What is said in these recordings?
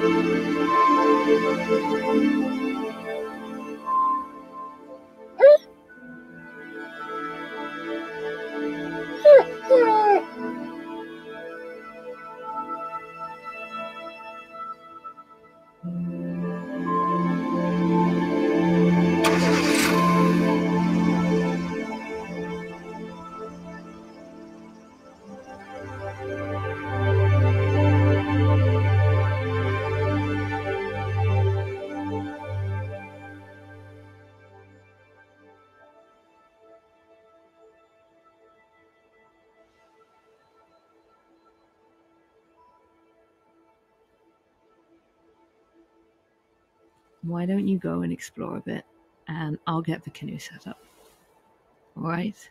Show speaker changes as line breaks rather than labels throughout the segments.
Música why don't you go and explore a bit and I'll get the canoe set up. All right?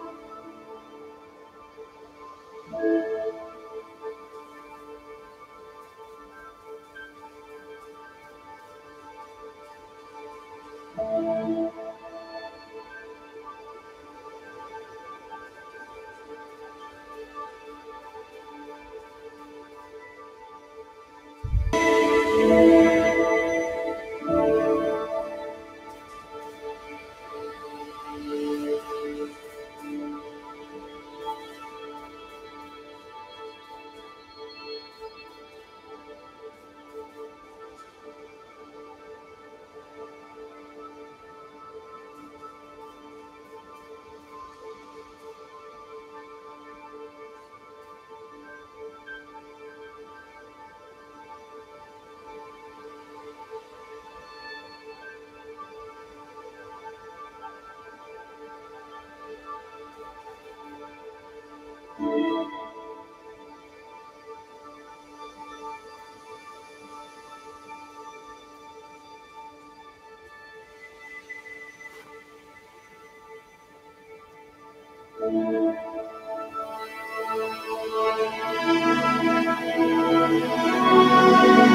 Thank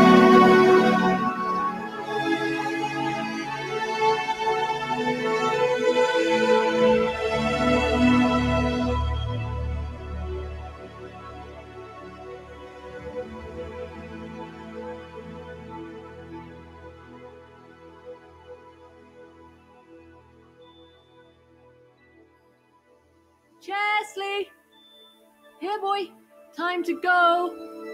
you. Here, boy. Time to go.